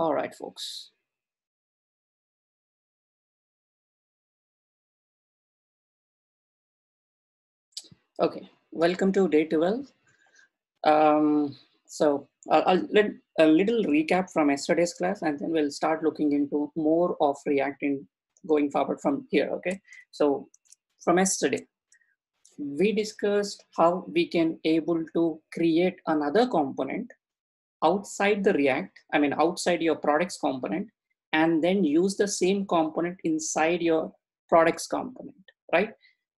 All right, folks. Okay, welcome to day 12. Um, so I'll, I'll let a little recap from yesterday's class and then we'll start looking into more of React in going forward from here, okay? So from yesterday, we discussed how we can able to create another component outside the React, I mean, outside your products component, and then use the same component inside your products component, right?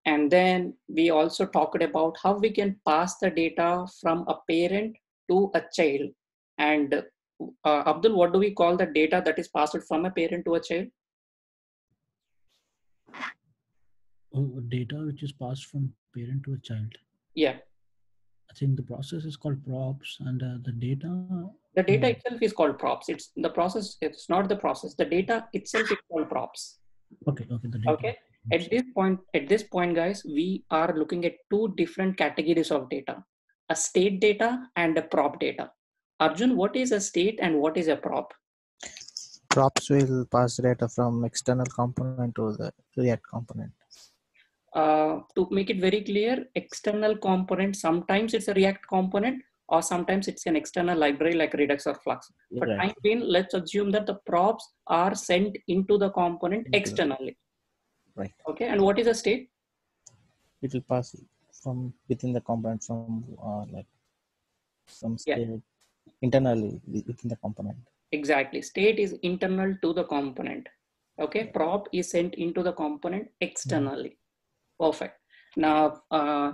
And then we also talked about how we can pass the data from a parent to a child. And uh, Abdul, what do we call the data that is passed from a parent to a child? Oh, data which is passed from parent to a child. Yeah. I think the process is called props and uh, the data. The data uh, itself is called props. It's the process. It's not the process. The data itself is called props. Okay, okay, the data. Okay. At this point, at this point, guys, we are looking at two different categories of data: a state data and a prop data. Arjun, what is a state and what is a prop? props will pass data from external component to the react component uh, to make it very clear, external component, sometimes it's a React component or sometimes it's an external library like Redux or Flux. But Right. time being, let's assume that the props are sent into the component the- externally. Right. Okay, and what is a state? it will pass from within the component from uh, like some Yeah. state internally within the component Exactly, state is internal to the component. Okay, prop is sent into the component externally. Perfect. Now, uh,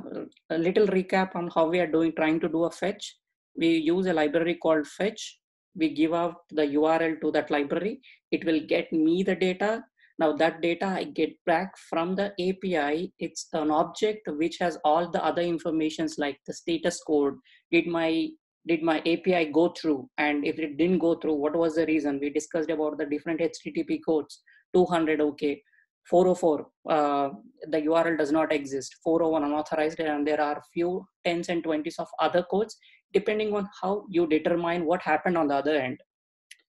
a little recap on how we are doing, trying to do a fetch. We use a library called fetch. We give out the URL to that library. It will get me the data. Now that data I get back from the API. It's an object which has all the other informations like the status code. Did my did my API go through? And if it didn't go through, what was the reason? We discussed about the different HTTP codes. 200 okay 404 uh, the url does not exist. 401 unauthorized and there are few tens and twenties of other codes depending on how you determine what happened on the other end.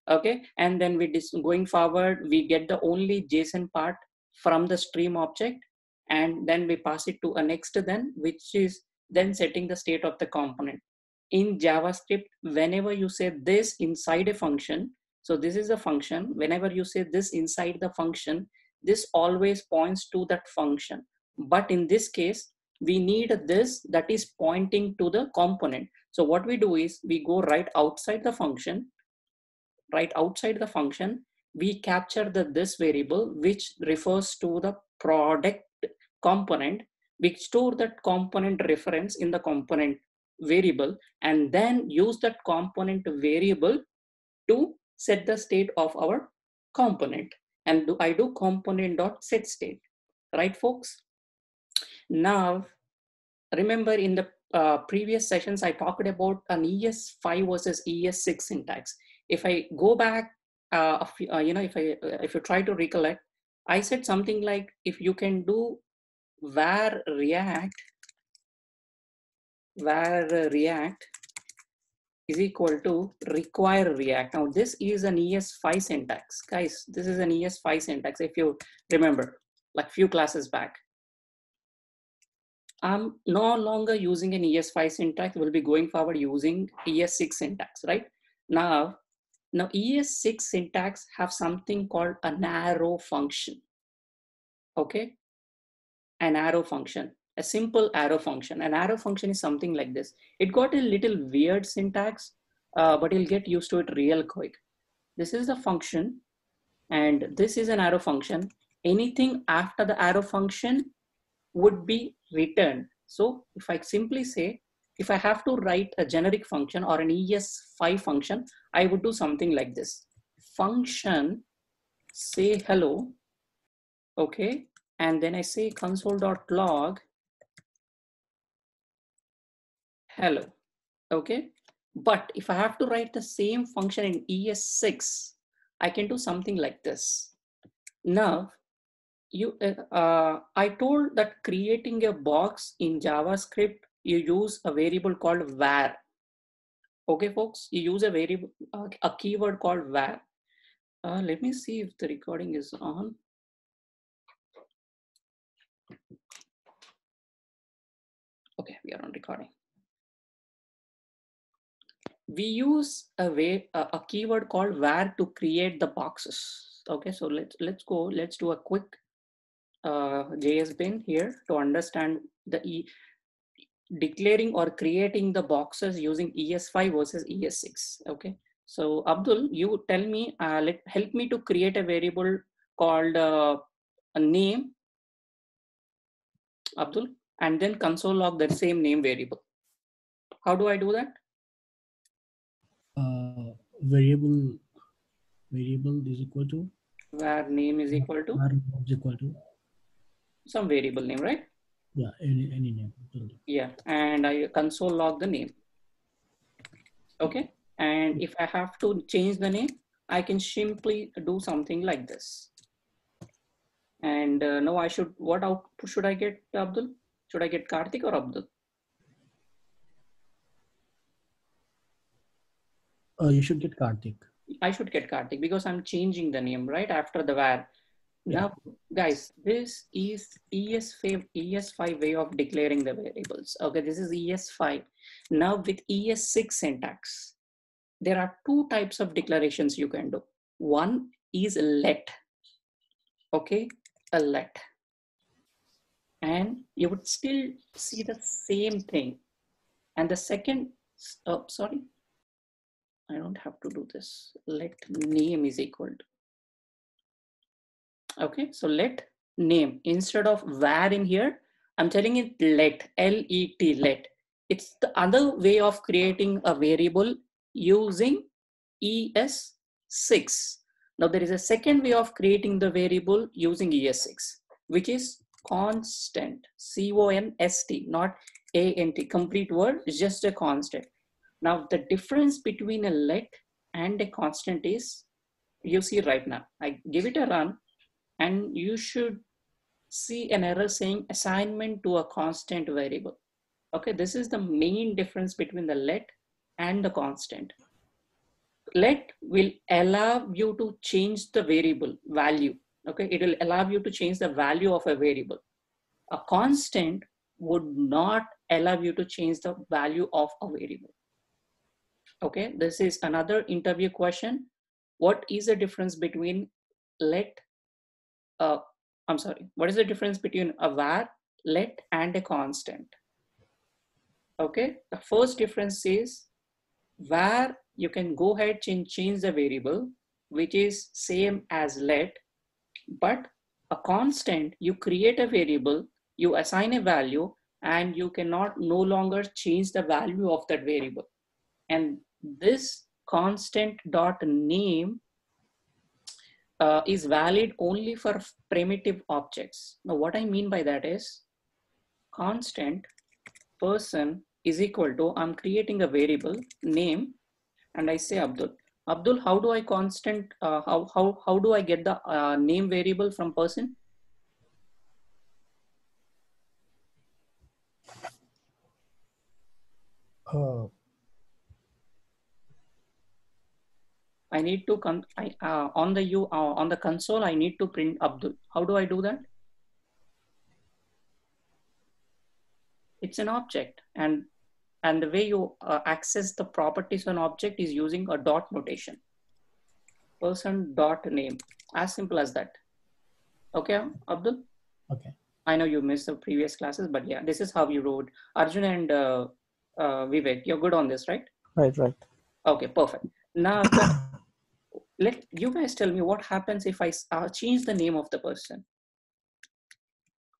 Okay? And then we dis- going forward we get the only json part from the stream object and then we pass it to a next then which is then setting the state of the component. In javascript whenever you say this inside a function so this is a function whenever you say this inside the function this always points to that function. But in this case we need this that is pointing to the component. So what we do is we go right outside the function right outside the function we capture the this variable which refers to the product component we store that component reference in the component variable and then use that component variable to set the state of our component and do I do component dot set state, right, folks? Now, remember in the uh, previous sessions, I talked about an ES5 versus ES6 syntax. If I go back, uh, few- uh, you know, if I uh, if you try to recollect, I said something like if you can do var react var react is equal to require react. Now this is an ES5 syntax. Guys, this is an ES5 syntax if you remember, like few classes back. I'm no longer using an ES5 syntax, we'll be going forward using ES6 syntax, right? Now, now ES6 syntax have something called an arrow function, okay? An arrow function, a simple arrow function. An arrow function is something like this. It got a little weird syntax, uh, but you'll get used to it real quick. This is the function, and this is an arrow function. Anything after the arrow function would be returned. So if I simply say, if I have to write a generic function or an ES5 function, I would do something like this. Function say hello, okay, and then I say console.log hello, okay. But if I have to write the same function in ES6, I can do something like this. Now, you, uh, uh, I told that creating a box in JavaScript, you use a variable called var. Okay, folks, you use a variable, uh, a keyword called var. Uh, let me see if the recording is on. Okay, we are on recording. We use a way a, a keyword called var to create the boxes. Okay, so let's let's go. Let's do a quick uh, JS bin here to understand the e declaring or creating the boxes using ES5 versus ES6. Okay, so Abdul, you tell me, uh, let help me to create a variable called uh, a name, Abdul, and then console log that same name variable. How do I do that? Variable variable is equal to Where name is equal to var is equal to some variable name, right? yeah any any name. Yeah, and I console log the name. Okay, and if I have to change the name, I can simply do something like this. And uh, now I should, what output should I get, Abdul? Should I get Karthik or Abdul? Uh, you should get Karthik. I should get Karthik because I'm changing the name right after the var. Yeah. Now, guys, this is ES5, ES5 way of declaring the variables. Okay, this is ES5. Now with ES6 syntax, there are two types of declarations you can do. One is let. Okay, a let. And you would still see the same thing. And the second, oh, sorry, I don't have to do this. Let name is equal to. Okay, so let name instead of var in here, I'm telling it let, L-E-T, let. It's the other way of creating a variable using ES6. Now there is a second way of creating the variable using ES6, which is constant, C-O-N-S-T, not A-N-T, complete word, is just a constant. Now the difference between a let and a constant is, you see right now, I give it a run and you should see an error saying assignment to a constant variable. Okay, this is the main difference between the let and the constant. Let will allow you to change the variable value. Okay, it will allow you to change the value of a variable. A constant would not allow you to change the value of a variable. Okay, this is another interview question. What is the difference between let, uh, I'm sorry, what is the difference between a var, let, and a constant? Okay, the first difference is var, you can go ahead and change the variable, which is same as let, but a constant, you create a variable, you assign a value, and you cannot no longer change the value of that variable. And this constant dot name uh, is valid only for primitive objects. Now, what I mean by that is constant person is equal to, I'm creating a variable name and I say Abdul. Abdul, how do I constant, uh, how, how, how do I get the uh, name variable from person? Uh, I need to con I, uh, on the u uh, on the console. I need to print Abdul. How do I do that? It's an object, and and the way you uh, access the properties of an object is using a dot notation. Person dot name, as simple as that. Okay, Abdul. okay. I know you missed the previous classes, but yeah, this is how you wrote. Arjun and uh, uh, Vivek, you're good on this, right? Right, right. Okay, perfect. Now, the- let you guys tell me what happens if I uh, change the name of the person.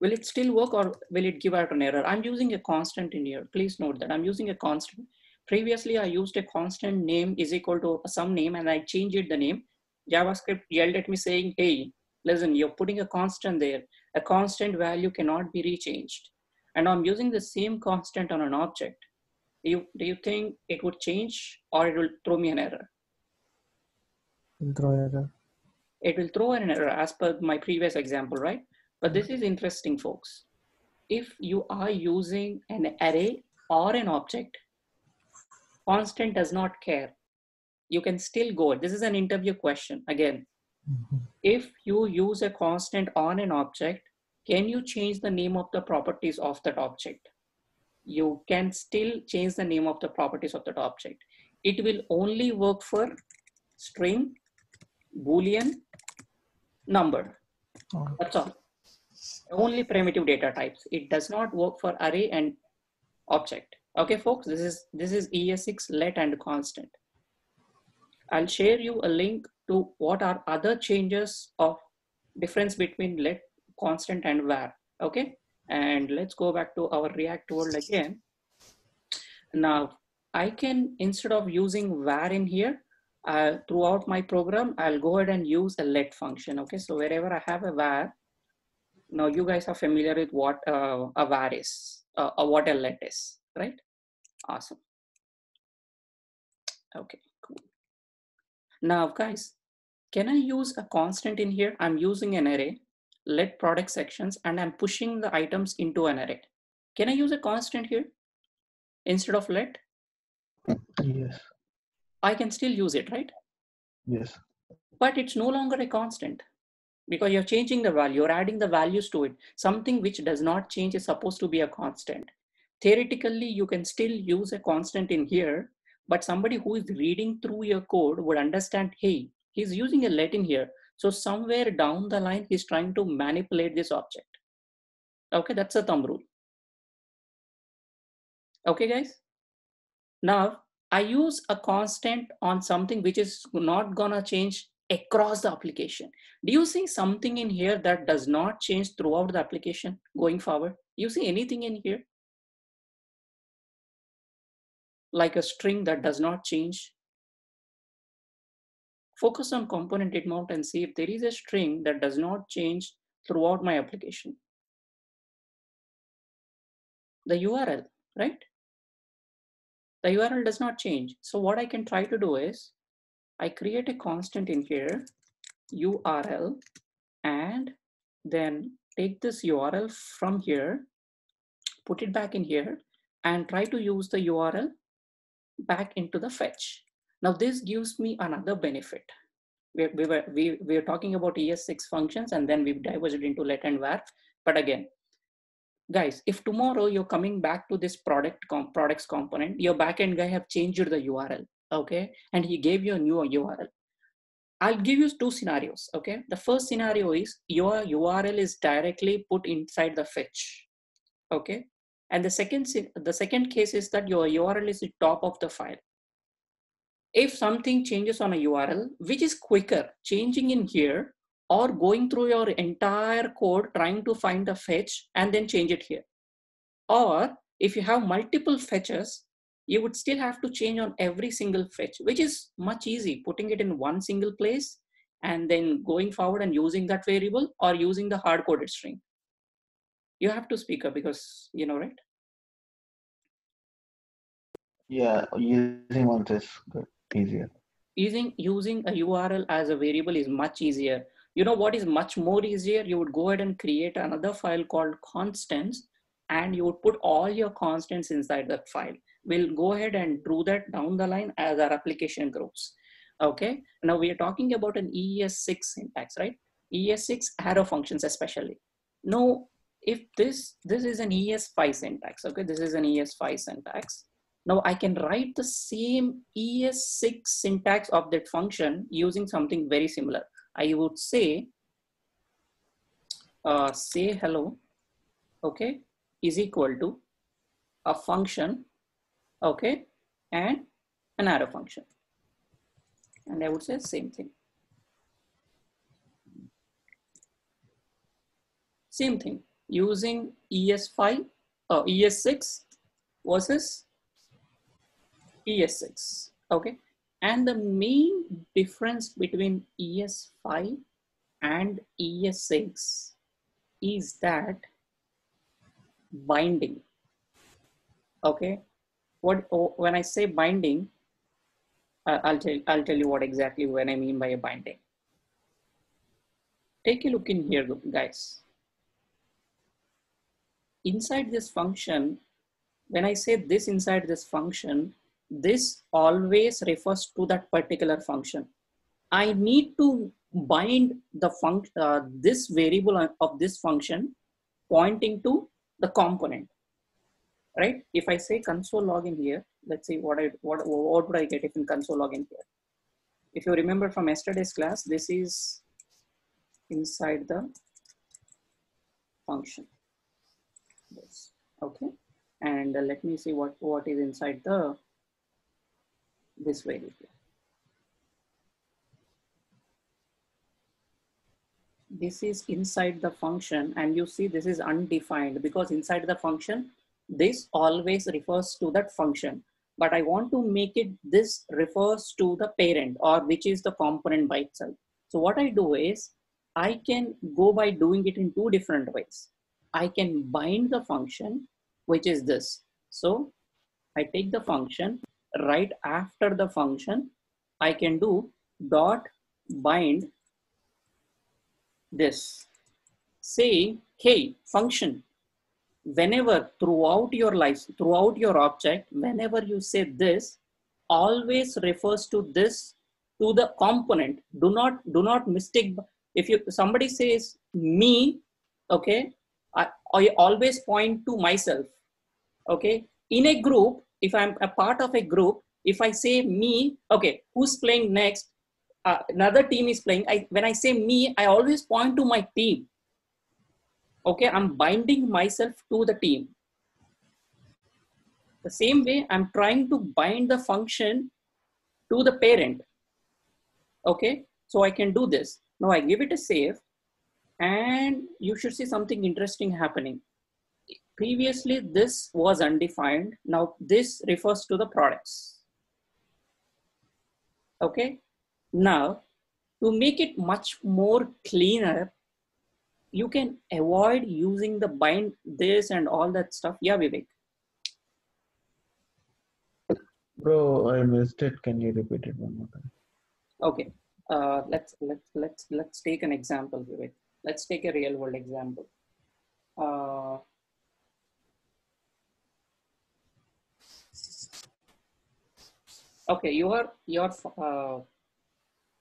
Will it still work or will it give out an error? I'm using a constant in here. Please note that I'm using a constant. Previously, I used a constant name is equal to some name and I changed it the name. JavaScript yelled at me saying, hey, listen, you're putting a constant there. A constant value cannot be rechanged. And I'm using the same constant on an object. Do you, do you think it would change or it will throw me an error? Throw error. it will throw an error as per my previous example, right? But this is interesting, folks. If you are using an array or an object, constant does not care. you can still go. This is an interview question. Again, Mhm. if you use a constant on an object, can you change the name of the properties of that object? You can still change the name of the properties of that object. It will only work for string, boolean, number. Oh, That's all. Only primitive data types. It does not work for array and object. Okay, folks, this is this is ES6 let and constant. I'll share you a link to what are other changes of difference between let, constant and var. Okay, and let's go back to our React world again. Now, I can instead of using var in here, uh, throughout my program, I'll go ahead and use a let function. Okay, so wherever I have a var, now you guys are familiar with what uh, a var is, uh, or what a let is, right? Awesome. Okay, cool. Now, guys, can I use a constant in here? I'm using an array, let product sections, and I'm pushing the items into an array. Can I use a constant here instead of let? Yes. I can still use it, right? Yes. But it's no longer a constant because you're changing the value, you're adding the values to it. Something which does not change is supposed to be a constant. Theoretically, you can still use a constant in here, but somebody who is reading through your code would understand, hey, he's using a let in here. So somewhere down the line, he's trying to manipulate this object. Okay, that's a thumb rule. Okay, guys? Now, I use a constant on something which is not gonna change across the application. Do you see something in here that does not change throughout the application going forward? You see anything in here? Like a string that does not change? Focus on component mount and see if there is a string that does not change throughout my application. The URL, right? The URL does not change. So what I can try to do is I create a constant in here, URL, and then take this URL from here, put it back in here, and try to use the URL back into the fetch. Now this gives me another benefit. We, we, were, we, we were talking about ES6 functions and then we've diverged into let and var. But again, guys, if tomorrow you're coming back to this product com products component, your backend guy have changed the URL, okay? And he gave you a new URL. I'll give you two scenarios, okay? The first scenario is your URL is directly put inside the fetch, okay? And the second, the second case is that your URL is the top of the file. If something changes on a URL, which is quicker, changing in here or going through your entire code trying to find a fetch and then change it here. Or if you have multiple fetches, you would still have to change on every single fetch, which is much easy, putting it in one single place and then going forward and using that variable or using the hard-coded string. You have to speak up because, you know, right? Yeah, using one is good, easier. Using, using a URL as a variable is much easier you know what is much more easier? You would go ahead and create another file called constants and you would put all your constants inside that file. We'll go ahead and do that down the line as our application grows. Okay? Now we are talking about an es6 syntax right? Es6 arrow functions especially. Now if this this is an es5 syntax okay? This is an es5 syntax. Now I can write the same ES6 syntax of that function using something very similar. I would say, uh, say hello, okay, is equal to a function, okay, and an arrow function. And I would say same thing. Same thing, using ES5, uh, ES6 versus ES6, okay? And the main difference between ES5 and ES6 is that binding, okay? What, when I say binding, uh, I'll, tell, I'll tell you what exactly when I mean by a binding. Take a look in here, guys. Inside this function, when I say this inside this function, this always refers to that particular function. I need to bind the function, uh, this variable of this function pointing to the component, right? If I say console login here, let's see what I what what would I get if in console login here. If you remember from yesterday's class, this is inside the function. This, okay, and uh, let me see what what is inside the this variable. This is inside the function and you see this is undefined because inside the function, this always refers to that function. But I want to make it, this refers to the parent or which is the component by itself. So what I do is I can go by doing it in two different ways. I can bind the function, which is this. So I take the function right after the function, I can do dot bind this Say, hey, function, whenever throughout your life, throughout your object, whenever you say this, always refers to this to the component. Do not, do not mistake. If you somebody says me, okay, I, I always point to myself. Okay. In a group, if I'm a part of a group, if I say me, okay, who's playing next? Uh, another team is playing. I, when I say me, I always point to my team. Okay, I'm binding myself to the team. The same way, I'm trying to bind the function to the parent. Okay, so I can do this. Now I give it a save and you should see something interesting happening previously this was undefined. Now this refers to the products. Okay. Now to make it much more cleaner, you can avoid using the bind this and all that stuff. Yeah, Vivek. Bro, I missed it. Can you repeat it one more time? Okay. Uh, let's let's let's let's take an example, Vivek. Let's take a real world example. Uh, okay you are you're uh,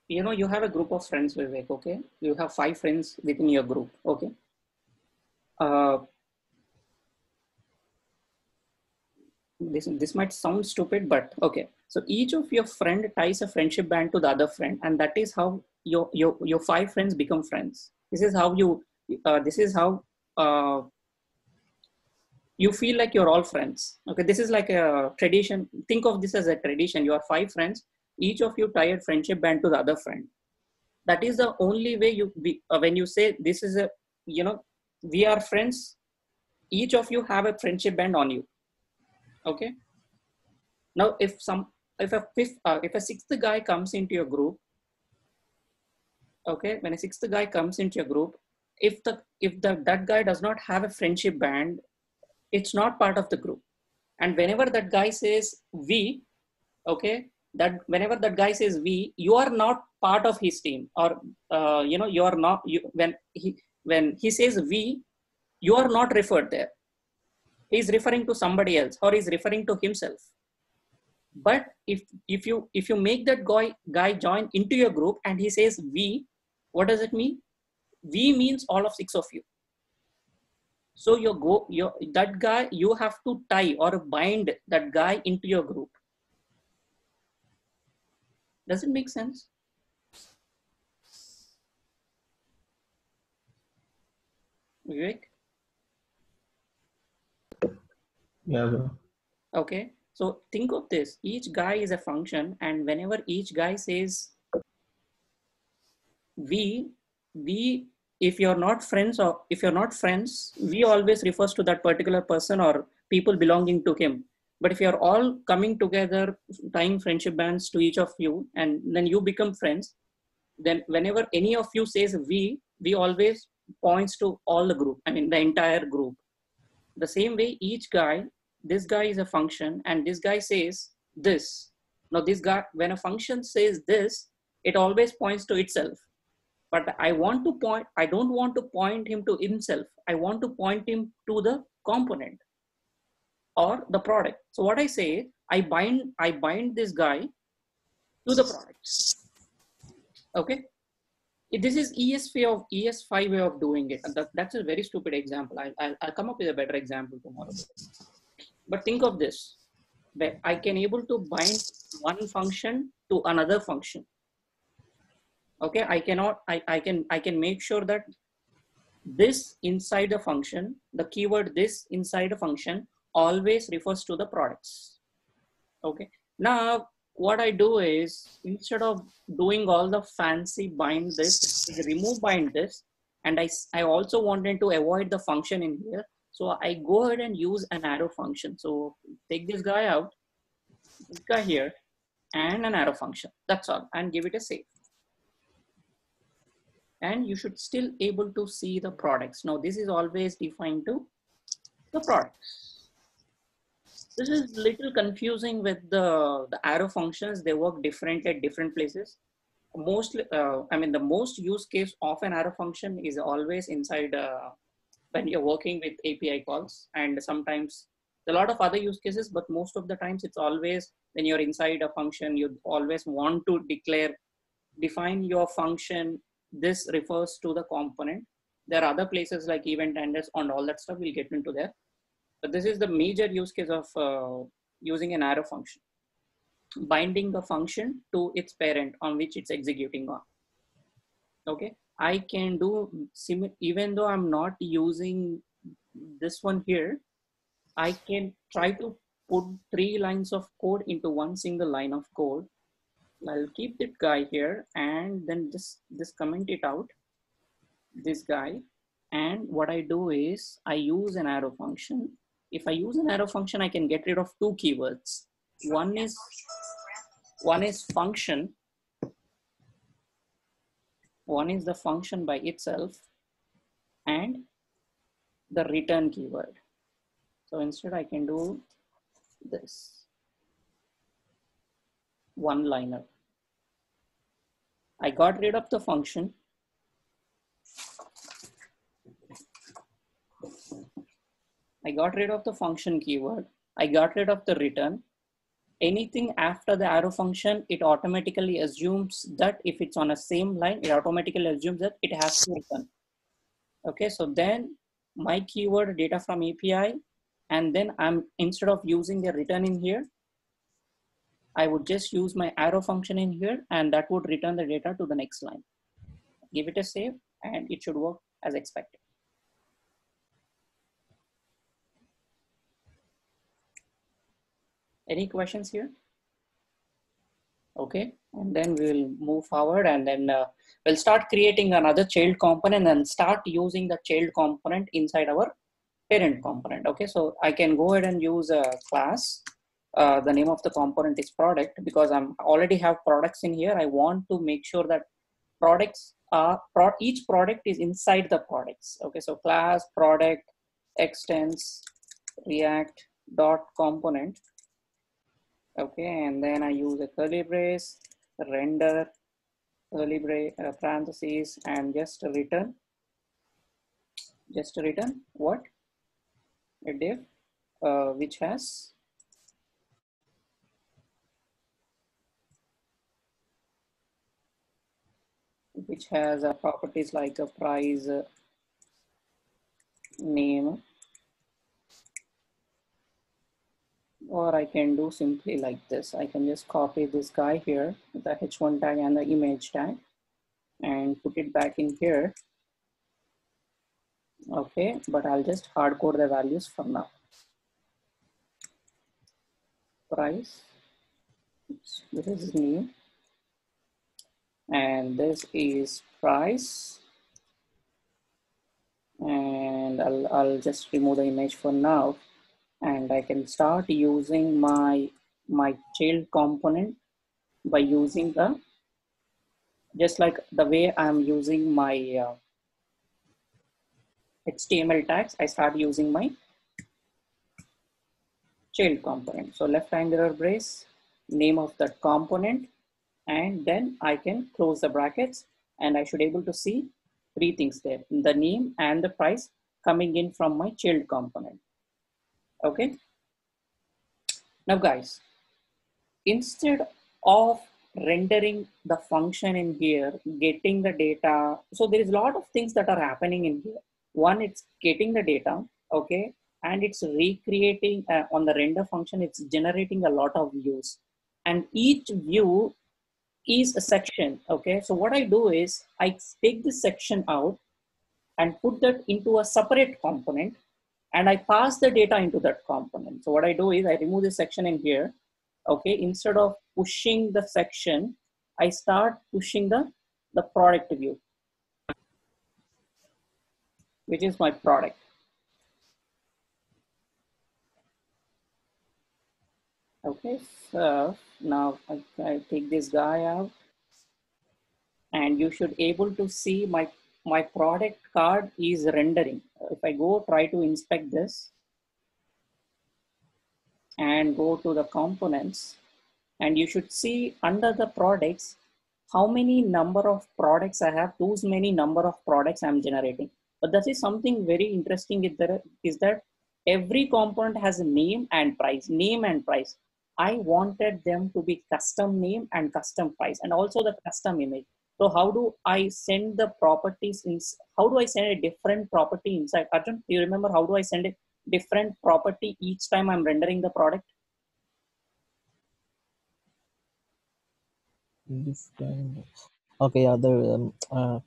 you know you have a group of friends vivek okay? You have five friends within your group okay? Uh, this this might sound stupid but okay. So each of your friend ties a friendship band to the other friend and that is how your your your five friends become friends. This is how you uh, this is how uh, you feel like you're all friends. Okay, this is like a tradition. Think of this as a tradition. You are five friends. Each of you tie a friendship band to the other friend. That is the only way you be, uh, when you say this is a you know we are friends. Each of you have a friendship band on you. Okay. Now, if some if a fifth uh, if a sixth guy comes into your group, okay, when a sixth guy comes into your group, if the if the that guy does not have a friendship band it's not part of the group. And whenever that guy says we okay that whenever that guy says we you are not part of his team or uh, you know you are not you, when he when he says we you are not referred there. He's referring to somebody else or he's referring to himself. But if if you if you make that guy guy join into your group and he says we what does it mean? We means all of six of you so you go your that guy you have to tie or bind that guy into your group does it make sense Vivek? Yeah. Okay. So think of this. Each guy is a function, and whenever each guy says we, we if you're not friends or if you're not friends we always refers to that particular person or people belonging to him. But if you're all coming together tying friendship bands to each of you and then you become friends then whenever any of you says we we always points to all the group i mean the entire group. The same way each guy this guy is a function and this guy says this. Now this guy when a function says this it always points to itself but i want to point i don't want to point him to himself i want to point him to the component or the product. So what I say, I bind, I bind this guy to the product Okay. This is ES way of ES5 way of doing it. And that, that's a very stupid example. I, I'll, I'll come up with a better example tomorrow. But think of this, I can able to bind one function to another function. Okay, I cannot, I, I can, I can make sure that this inside a function, the keyword this inside a function always refers to the products. Okay, now what I do is instead of doing all the fancy bind this, remove bind this, and I, I also wanted to avoid the function in here. So I go ahead and use an arrow function. So take this guy out, this guy here, and an arrow function. That's all, and give it a save. And you should still able to see the products. Now this is always defined to the products. This is little confusing with the, the arrow functions. They work differently at different places. Mostly, uh, I mean, the most use case of an arrow function is always inside uh, when you're working with API calls. And sometimes a lot of other use cases, but most of the times it's always when you're inside a function, you always want to declare, define your function. This refers to the component. There are other places like event handlers and all that stuff. We'll get into there. But this is the major use case of uh, using an arrow function, binding a function to its parent on which it's executing on. Okay, I can do even though I'm not using this one here, I can try to put three lines of code into one single line of code. I'll keep that guy here and then just, just comment it out, this guy. And what I do is I use an arrow function if I use an arrow function, I can get rid of two keywords. One is one is function. One is the function by itself and the return keyword. So instead I can do this one liner. I got rid of the function I got rid of the function keyword. I got rid of the return. Anything after the arrow function, it automatically assumes that if it's on a same line, it automatically assumes that it has to return. Okay, so then my keyword data from API, and then I'm instead of using the return in here, I would just use my arrow function in here and that would return the data to the next line. Give it a save and it should work as expected. Any questions here? Okay, and then we'll move forward and then uh, we'll start creating another child component and start using the child component inside our parent component. Okay, so I can go ahead and use a class. Uh, the name of the component is product because I'm already have products in here. I want to make sure that products are pro each product is inside the products. Okay, so class product extends react dot component okay and then I use a curly brace render curly brace uh, parentheses and just return just return what a div uh, which has which has uh, properties like a price uh, name or I can do simply like this. I can just copy this guy here, the h1 tag and the image tag and put it back in here. Okay, but I'll just hard code the values for now. Price, Oops, this is new. And this is price. And I'll, I'll just remove the image for now and I can start using my my child component by using the just like the way I'm using my uh, HTML tags, I start using my child component. So left angular brace, name of that component, and then I can close the brackets and I should able to see three things there, the name and the price coming in from my child component okay Now guys, instead of rendering the function in here, getting the data, so there is a lot of things that are happening in here. One, it's getting the data, okay, and it's recreating uh, on the render function, it's generating a lot of views. And each view is a section, okay? So what I do is I take this section out and put that into a separate component and I pass the data into that component. So what I do is I remove this section in here, okay? Instead of pushing the section, I start pushing the, the product view, which is my product. Okay, so now I, I take this guy out and you should able to see my my product card is rendering. If I go try to inspect this and go to the components and you should see under the products how many number of products I have, those many number of products I'm generating. But that is something very interesting is, that every component has a name and price, name and price. I wanted them to be custom name and custom price and also the custom image. So how do I send the properties in, how do I send a different property inside? Arjun, do you remember how do I send a different property each time I'm rendering the product? Different. Okay, the um, uh,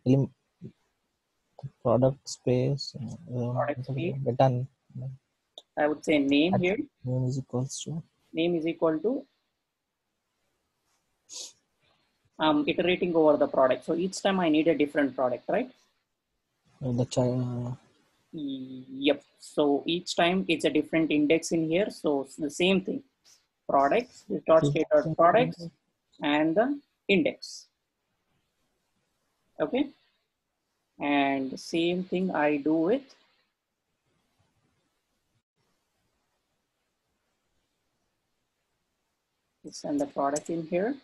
product space. Uh, Product space. Done. I would say name here, Name is equals to name is equal to um, iterating over the product. So each time I need a different product, right? uh, the child. Yep. So each time it's a different index in here. So it's the same thing. Products, this dot state dot products and the index. Okay. And same thing I do with send the product in here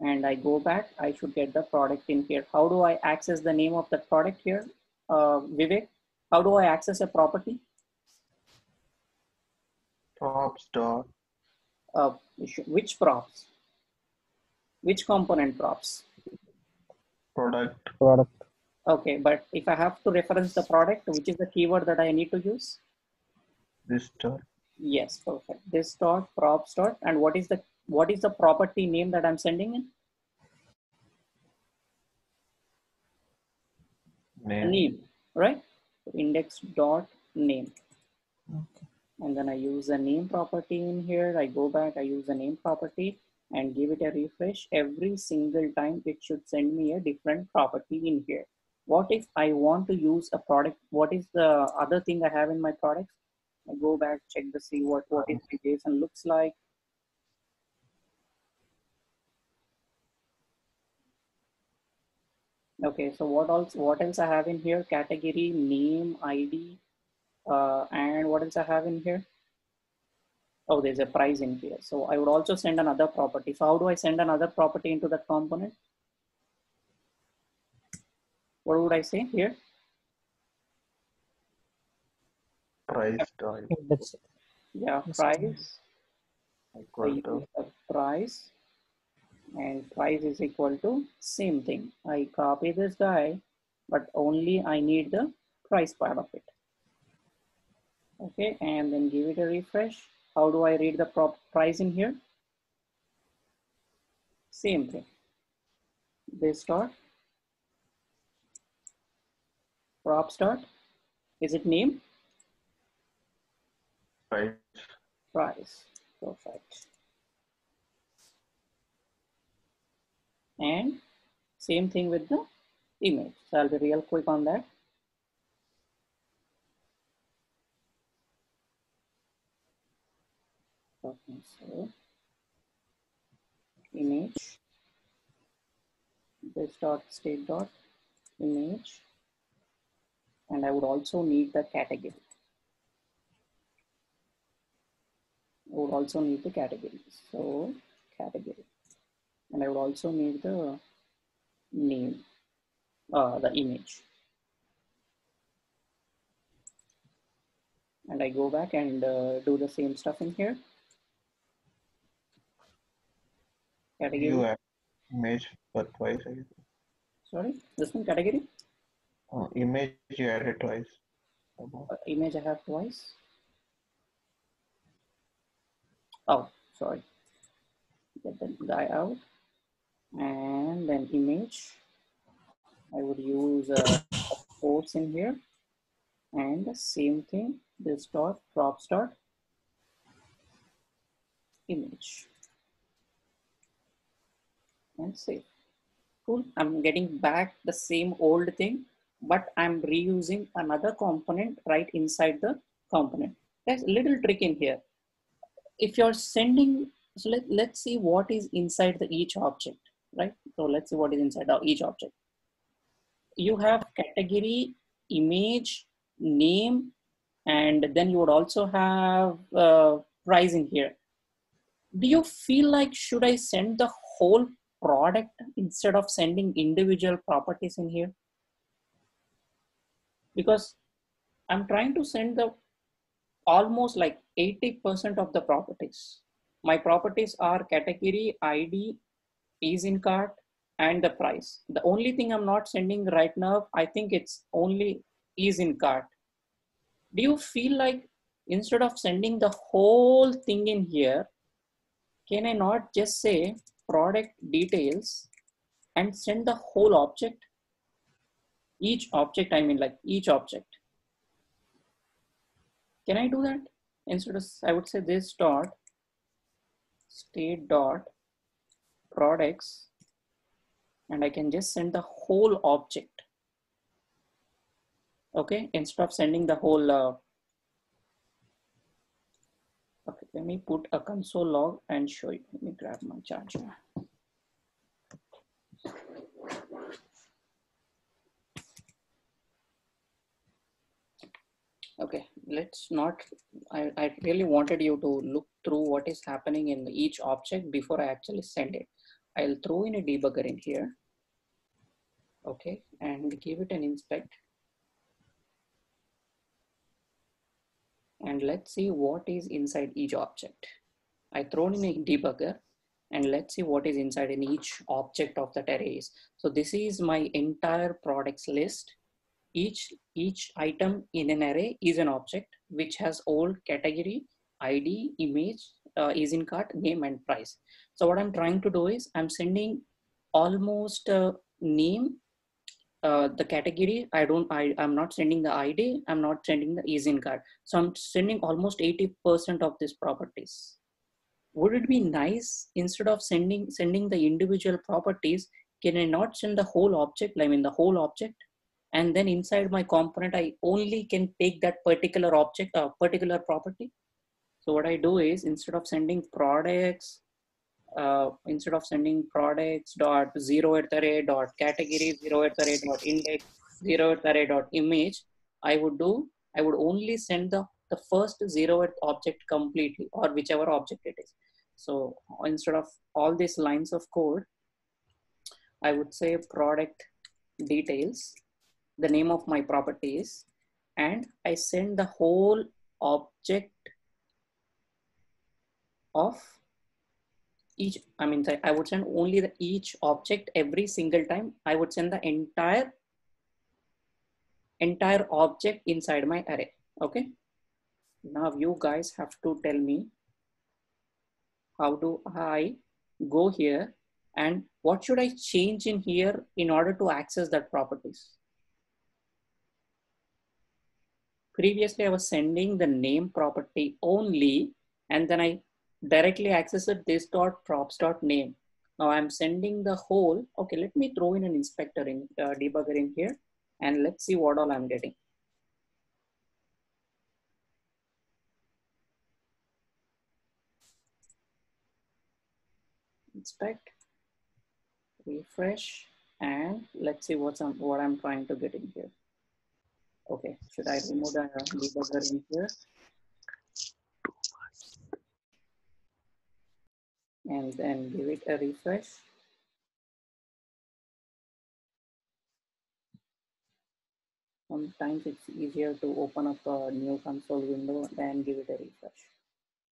and I go back, I should get the product in here. How do I access the name of the product here? Uh, Vivek, how do I access a property? props dot Uh, which- which props? Which component props? product Product. Okay, but if I have to reference the product, which is the keyword that I need to use? this dot Yes, perfect. This dot props dot, and what is the what is the property name that I'm sending in? name Name, right? Index dot name. Okay. And then I use the name property in here. I go back, I use the name property and give it a refresh. Every single time it should send me a different property in here. What if I want to use a product? What is the other thing I have in my product? I go back, check to see what, what is the JSON looks like. Okay, so what else, what else I have in here? Category, name, ID, uh, and what else I have in here? Oh, there's a price in here. So I would also send another property. So how do I send another property into that component? What would I say here? price dot Yeah, price. Equal to price and price is equal to same thing. I copy this guy, but only I need the price part of it. Okay, and then give it a refresh. How do I read the prop price in here? Same thing. This dot, props dot, is it name? price price. Perfect. And same thing with the image. So I'll be real quick on that. Okay, so image this dot state dot image and I would also need the category. I would also need the category. So category. And I would also need the name, uh, the image. And I go back and uh, do the same stuff in here. category. You add image for twice, I guess. Sorry, this one category. Uh, image you added twice. Uh, image I have twice. Oh, sorry. Get that guy out. And then image. I would use a quotes in here. And the same thing, this dot, props dot, image. And save. Cool. I'm getting back the same old thing, but I'm reusing another component right inside the component. There's a little trick in here. If you're sending, so let, let's see what is inside the each object, right? So let's see what is inside of each object. You have category, image, name, and then you would also have uh, price in here. Do you feel like should I send the whole product instead of sending individual properties in here? Because I'm trying to send the almost like 80% of the properties. My properties are category, ID, is in cart, and the price. The only thing I'm not sending right now, I think it's only is in cart. Do you feel like instead of sending the whole thing in here, can I not just say product details and send the whole object? Each object, I mean like each object. Can I do that? Instead of, I would say this dot state dot products and I can just send the whole object. Okay, instead of sending the whole, uh, okay, let me put a console log and show you. Let me grab my charger. Okay, let's not, I, I really wanted you to look through what is happening in each object before I actually send it. I'll throw in a debugger in here. Okay, and give it an inspect. And let's see what is inside each object. I thrown in a debugger and let's see what is inside in each object of that arrays. So this is my entire products list. Each, each item in an array is an object which has old category, ID, image, uh, is in cart, name and price. So what I'm trying to do is I'm sending almost uh, name, uh, the category. I don't, I, I'm not sending the ID. I'm not sending the is card. So I'm sending almost 80% of these properties. Would it be nice instead of sending, sending the individual properties, can I not send the whole object? I mean the whole object and then inside my component, I only can take that particular object, uh, particular property. So what I do is instead of sending products, uh, instead of sending products dot zero at the rate dot category zero at the rate dot index zero at the rate dot image, I would do, I would only send the, the first zero at object completely or whichever object it is. So instead of all these lines of code, I would say product details, the name of my properties, and I send the whole object of each i mean i would send only the each object every single time. I would send the entire entire object inside my array. Okay? Now you guys have to tell me how do i go here and what should i change in here in order to access that properties? Previously i was sending the name property only and then i directly access it this dot props dot name. Now I'm sending the whole, okay, let me throw in an inspector in uh, debugger in here and let's see what all I'm getting. Inspect, refresh, and let's see what's I'm, what I'm trying to get in here. Okay, should I remove the debugger in here? And then give it a refresh. Sometimes it's easier to open up a new console window than give it a refresh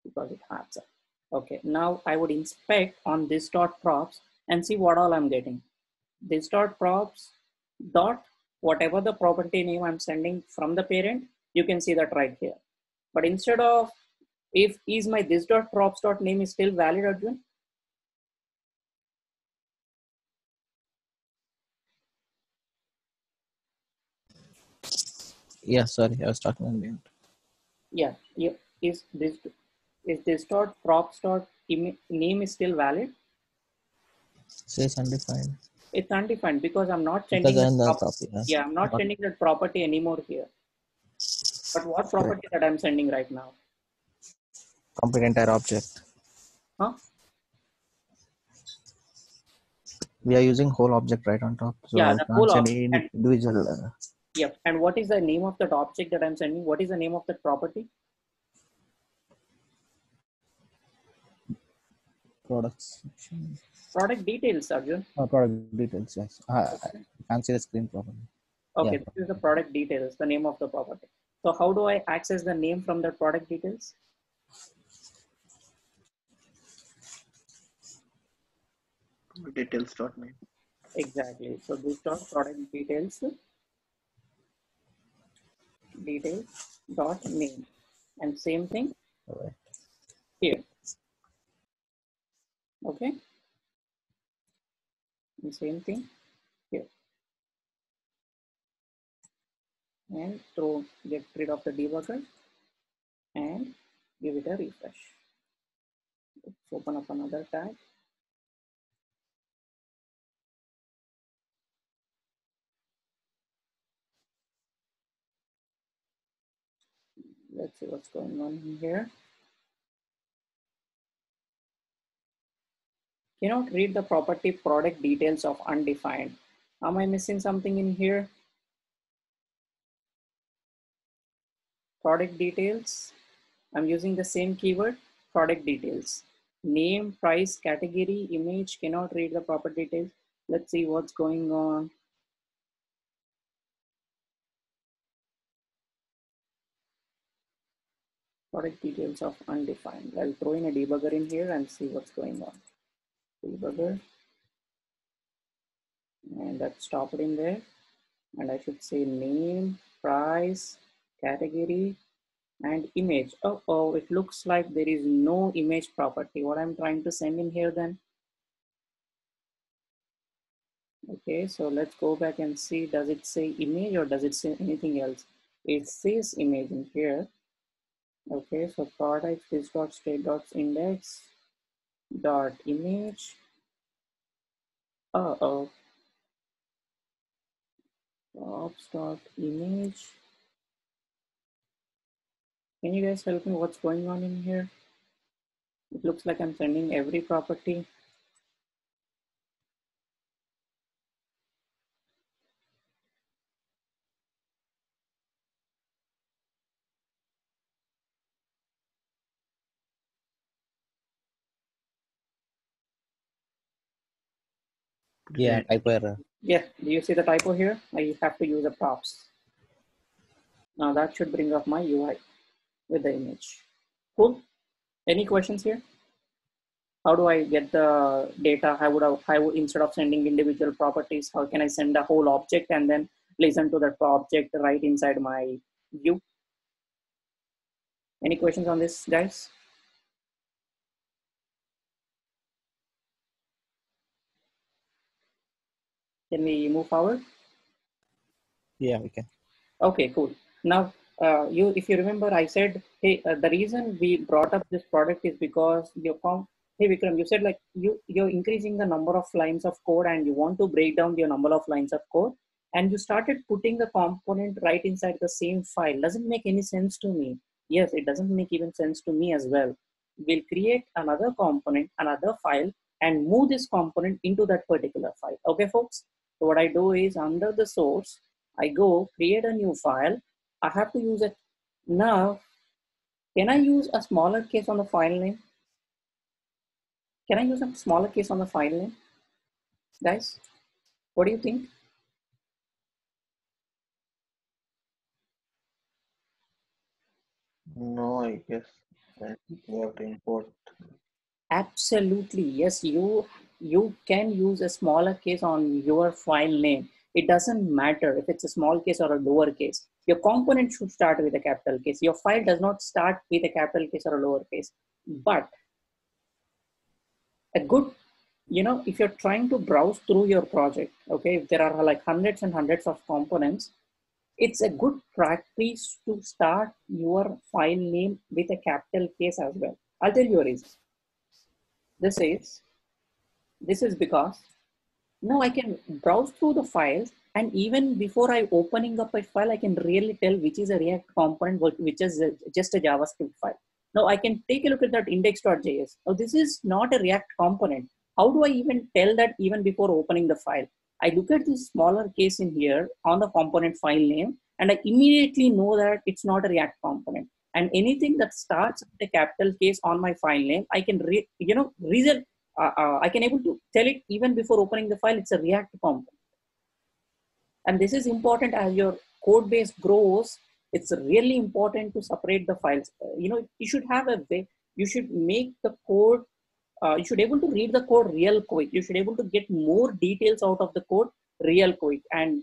because it hards up. Okay, now I would inspect on this dot props and see what all I'm getting. This dot props dot whatever the property name I'm sending from the parent, you can see that right here. But instead of if is my this dot props dot name is still valid, Arjun? Yeah, sorry, I was talking on mute. Yeah, yeah. Is this is this dot props dot name is still valid? Says undefined. It's undefined because I'm not sending Because the the prop- copy. Yeah. yeah, I'm not Not- sending that property anymore here. But what property that I'm sending right now? Complete entire object. Huh? We are using whole object right on top. So Yeah, the whole object. any And- individual. Uh, Yep. And what is the name of that object that I'm sending? What is the name of that property? products. Product details, Arjun. Uh, product details. Yes. I, I can't see the screen properly. Okay, Yeah. this is the product details, the name of the property. So how do I access the name from the product details? Details dot name. Exactly. So this dot product details details dot name and same thing All right. here. Okay. And same thing here. And throw get rid of the debugger and give it a refresh. Let's open up another tab. Let's see what's going on here. Cannot read the property product details of undefined. Am I missing something in here? Product details. I'm using the same keyword, product details. Name, price, category, image, cannot read the property details. Let's see what's going on. Product details of undefined. I'll throw in a debugger in here and see what's going on. Debugger. And that's stopped in there. And I should say name, price, category, and image. Oh, oh, it looks like there is no image property. What I'm trying to send in here then. Okay, so let's go back and see, does it say image or does it say anything else? It says image in here. Okay, so product is dot state dot index dot image. Uh oh. Props dot image. Can you guys help me? What's going on in here? It looks like I'm sending every property. Yeah, typo error. Yeah, do you see the typo here? I have to use a props. Now that should bring up my UI with the image. Cool. Any questions here? How do I get the data? How would have, I, would, instead of sending individual properties, how can I send a whole object and then listen to that object right inside my view? Any questions on this, guys? Can we move forward? Yeah, we can. Okay, cool. Now, uh, you, if you remember, I said, hey, uh, the reason we brought up this product is because your com. Hey, Vikram, you said like you you're increasing the number of lines of code and you want to break down your number of lines of code, and you started putting the component right inside the same file. Doesn't make any sense to me. Yes, it doesn't make even sense to me as well. We'll create another component, another file, and move this component into that particular file. Okay, folks. So what I do is under the source, I go create a new file. I have to use it now. Can I use a smaller case on the file name? Can I use a smaller case on the file name? Guys, what do you think? No, I guess think we have to import. Absolutely, yes. You you can use a smaller case on your file name. It doesn't matter if it's a small case or a lower case. Your component should start with a capital case. Your file does not start with a capital case or a lower case. But a good, you know, if you're trying to browse through your project, okay, if there are like hundreds and hundreds of components, it's a good practice to start your file name with a capital case as well. I'll tell you a reason. This is, this is because now I can browse through the files and even before I opening up a file, I can really tell which is a React component, which is a, just a JavaScript file. Now I can take a look at that index.js. Now this is not a React component. How do I even tell that even before opening the file? I look at this smaller case in here on the component file name, and I immediately know that it's not a React component. And anything that starts with a capital case on my file name, I can, re, you know, reason, uh, uh, I can able to tell it even before opening the file, it's a React component. And this is important as your code base grows. It's really important to separate the files. Uh, you know, you should have a way, you should make the code uh, you should able to read the code real quick. You should able to get more details out of the code real quick. And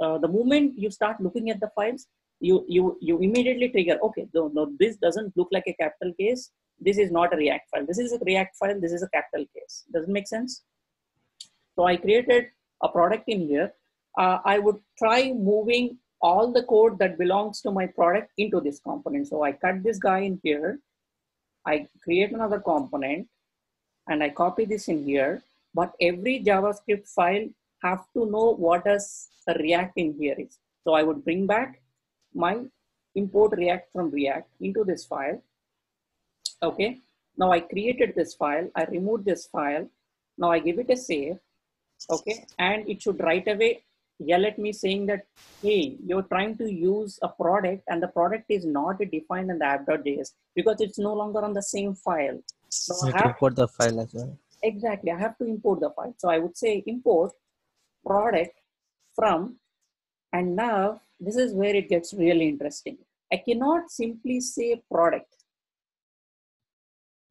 uh, the moment you start looking at the files, you you you immediately trigger. Okay, no, no, this doesn't look like a capital case. This is not a React file. This is a React file. This is a capital case. Doesn't make sense. So I created a product in here. Uh, I would try moving all the code that belongs to my product into this component. So I cut this guy in here. I create another component and I copy this in here, but every JavaScript file have to know what does React in here is. So I would bring back my import React from React into this file. Okay, now I created this file, I removed this file. Now I give it a save, okay, and it should right away yell at me saying that, hey, you're trying to use a product and the product is not defined in the app.js because it's no longer on the same file. So I have to import the file as well. Exactly, I have to import the file. So I would say import product from, and now this is where it gets really interesting. I cannot simply say product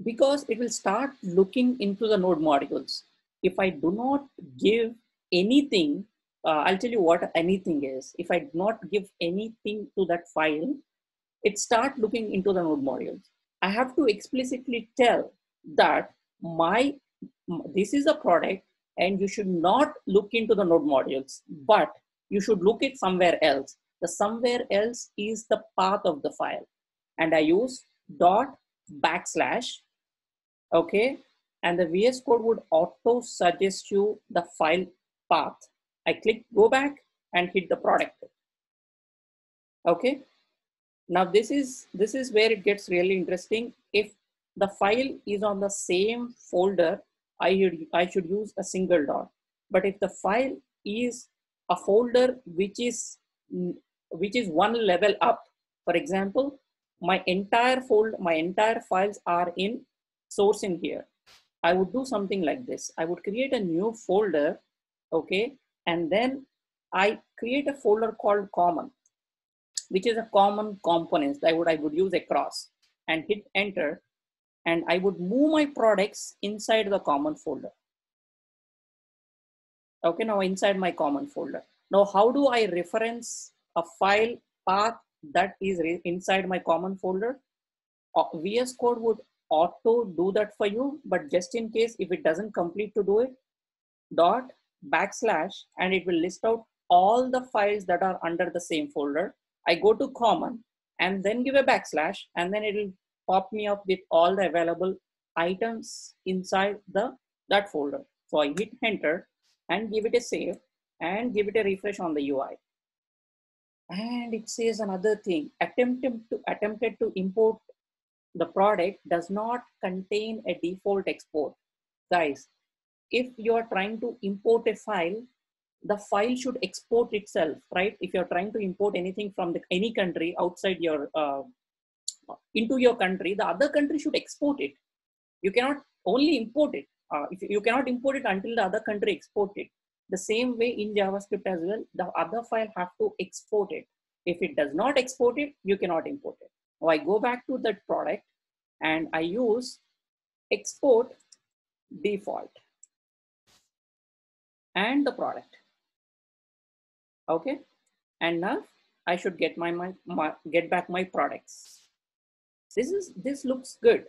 because it will start looking into the node modules. If I do not give anything, uh, I'll tell you what anything is. If I do not give anything to that file, it start looking into the node modules. I have to explicitly tell that my this is a product and you should not look into the node modules, but you should look it somewhere else. The somewhere else is the path of the file. And I use dot backslash, okay? And the VS Code would auto suggest you the file path. I click go back and hit the product. Okay, now this is this is where it gets really interesting if the file is on the same folder i i should use a single dot but if the file is a folder which is mm, which is one level up. For example my entire folder my entire files are in source in here. I would do something like this. I would create a new folder okay? And then i create a folder called common which is a common components I would, I would use across and hit enter. And I would move my products inside the common folder. Okay, now inside my common folder. Now, how do I reference a file path that is inside my common folder? Uh, VS Code would auto do that for you, but just in case if it doesn't complete to do it, dot backslash and it will list out all the files that are under the same folder I go to common and then give a backslash and then it will pop me up with all the available items inside the that folder. So I hit enter and give it a save and give it a refresh on the UI. And it says another thing, attempted to, attempted to import the product does not contain a default export. Guys, if you are trying to import a file, the file should export itself, right? If you're trying to import anything from the, any country outside your, uh, into your country, the other country should export it. You cannot only import it. Uh, if you cannot import it until the other country export it. The same way in JavaScript as well, the other file have to export it. If it does not export it, you cannot import it. Now I go back to that product and I use export default and the product. Okay, and now I should get my, my, my get back my products. This is this looks good.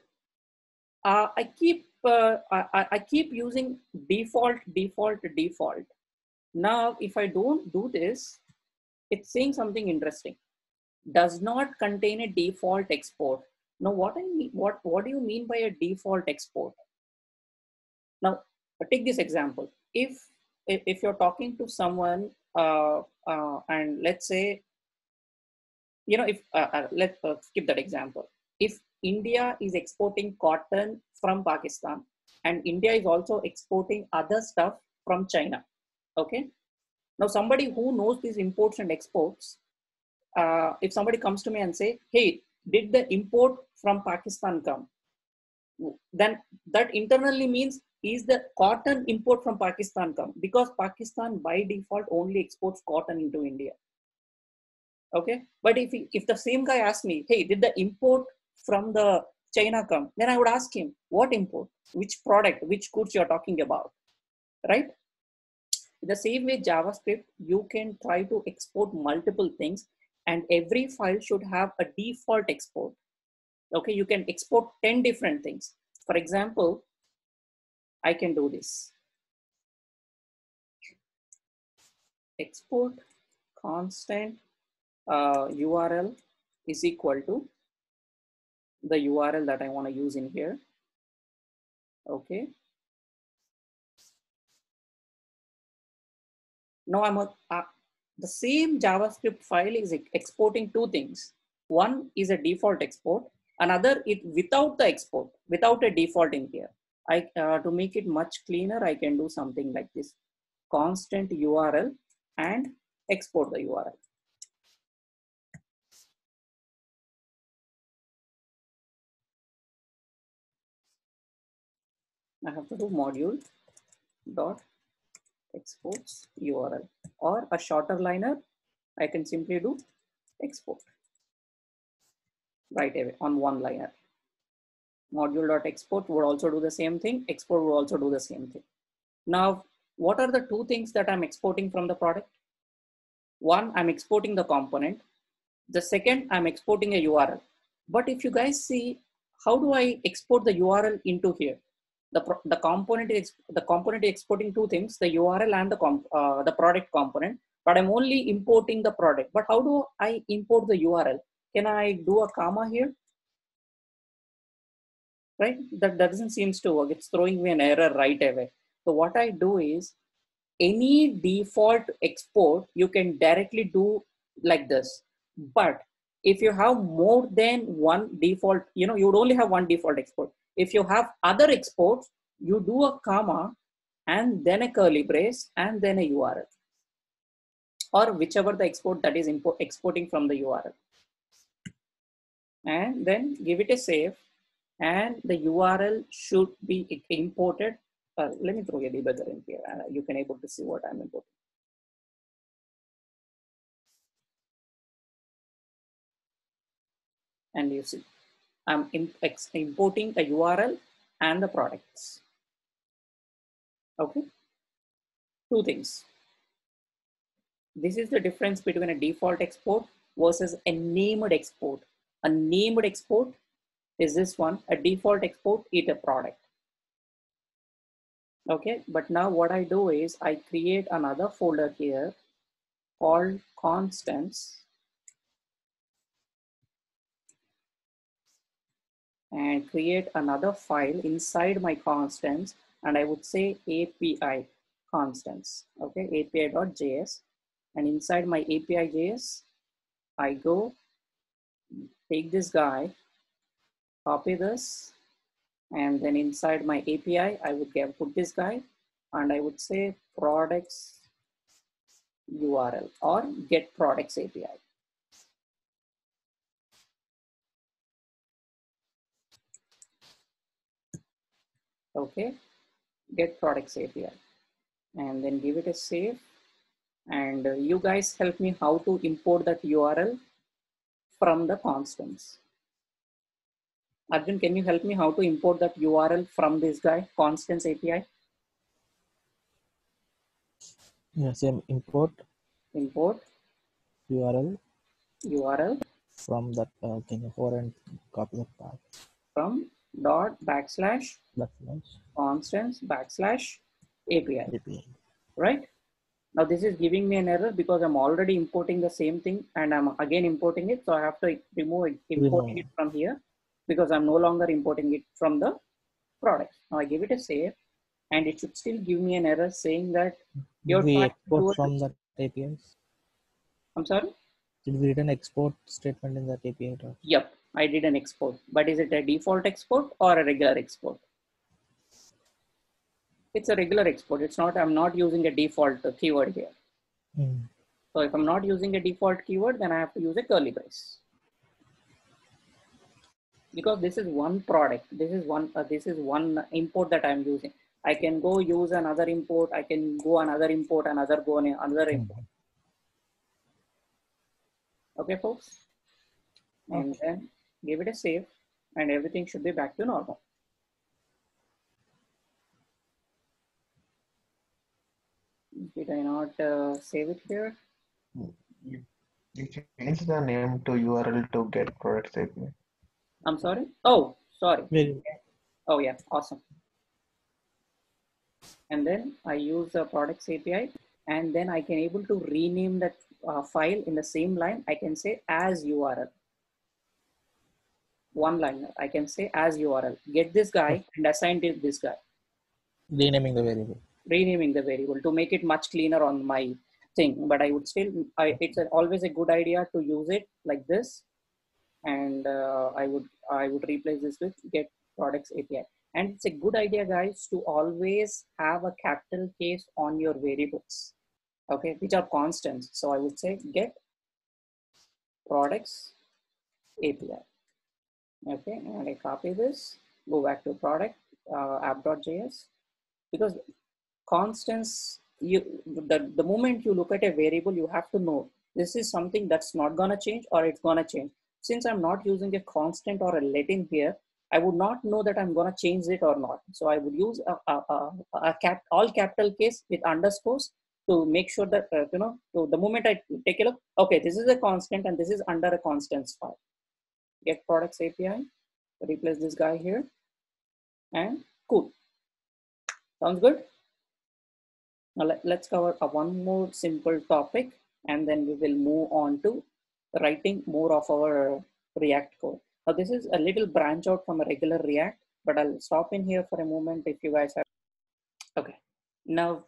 Uh, I keep uh, I, I keep using default default default. Now if I don't do this, it's saying something interesting. Does not contain a default export. Now what I mean what what do you mean by a default export? Now take this example. If if, if you're talking to someone uh, uh, and let's say you know if uh, uh, let's uh, skip that example if india is exporting cotton from pakistan and india is also exporting other stuff from china. Okay? Now somebody who knows these imports and exports uh, if somebody comes to me and say hey did the import from pakistan come? Then that internally means is the cotton import from pakistan come? Because pakistan by default only exports cotton into india. Okay? But if he, if the same guy asks me hey did the import from the china come. Then i would ask him what import? Which product? Which goods you're talking about? Right? The same way javascript you can try to export multiple things and every file should have a default export. Okay you can export 10 different things. For example i can do this. Export constant uh, URL is equal to the URL that I want to use in here. Okay. Now I'm a, uh, the same JavaScript file is exporting two things. One is a default export, another it without the export, without a default in here. I uh, to make it much cleaner, I can do something like this: constant URL and export the URL. I have to do module dot exports URL or a shorter liner. I can simply do export right away on one liner. Module dot export would also do the same thing. Export would also do the same thing. Now, what are the two things that I'm exporting from the product? One, I'm exporting the component. The second, I'm exporting a URL. But if you guys see, how do I export the URL into here? The, the component is the component is exporting two things the url and the comp, uh, the product component but i'm only importing the product. But how do i import the url can i do a comma here? Right? That doesn't seems to work. It's throwing me an error right away. So what i do is any default export you can directly do like this. But if you have more than one default you know you would only have one default export if you have other exports, you do a comma and then a curly brace and then a URL or whichever the export that is import, exporting from the URL. And then give it a save and the URL should be imported. Uh, let me throw a debugger in here and you can able to see what I'm importing. And you see I'm importing the URL and the products. Okay, two things. This is the difference between a default export versus a named export. A named export is this one, a default export is a product. Okay, but now what I do is I create another folder here called constants and create another file inside my constants and I would say API constants, okay, api.js. And inside my API.js, I go take this guy, copy this, and then inside my API, I would get, put this guy and I would say products URL or get products API. Okay get products API and then give it a save and uh, you guys help me how to import that URL from the constants Arjun, can you help me how to import that URL from this guy, constants API? Yeah, same import Import URL URL from that uh, thing over and copy the path. from dot backslash Backslash constants backslash API, API. right? Now this is giving me an error because I'm already importing the same thing and I'm again importing it. So I have to remove it, importing it from here because I'm no longer importing it from the product. Now I give it a save and it should still give me an error saying that You're we trying to do export from the APIs. I'm sorry. Did we return export statement in that API? Or? Yep, I did an export, but is it a default export or a regular export? It's a regular export. It's not, I'm not using a default keyword here. Hmm. So if I'm not using a default keyword, then I have to use a curly brace. Because this is one product, this is one, uh, this is one import that I'm using. I can go use another import. I can go another import, another go on another import. Okay, folks. And then give it a save and everything should be back to normal. Did I not uh, save it here? You, you change the name to URL to get product API. I'm sorry. Oh, sorry. Very Oh yeah, awesome. And then I use the products API and then I can able to rename that uh, file in the same line. I can say as URL. One liner. I can say as URL. Get this guy and assign it this guy. renaming the variable. renaming the variable to make it much cleaner on my thing. But I would still, I, it's a, always a good idea to use it like this. And uh, I would, I would replace this with get products API. And it's a good idea, guys, to always have a capital case on your variables, okay, which are constants. So I would say get products API. Okay, and I copy this, go back to product uh, app.js because constants you the, the moment you look at a variable you have to know this is something that's not gonna change or it's gonna change. Since i'm not using a constant or a let in here i would not know that i'm gonna change it or not. So i would use a, a, a, a cap all capital case with underscores to make sure that uh, you know so the moment i take a look okay this is a constant and this is under a constants file get products api replace this guy here. And cool. Sounds good. Now let, let's cover a one more simple topic and then we will move on to writing more of our React code. Now this is a little branch out from a regular React, but I'll stop in here for a moment if you guys have. Okay, now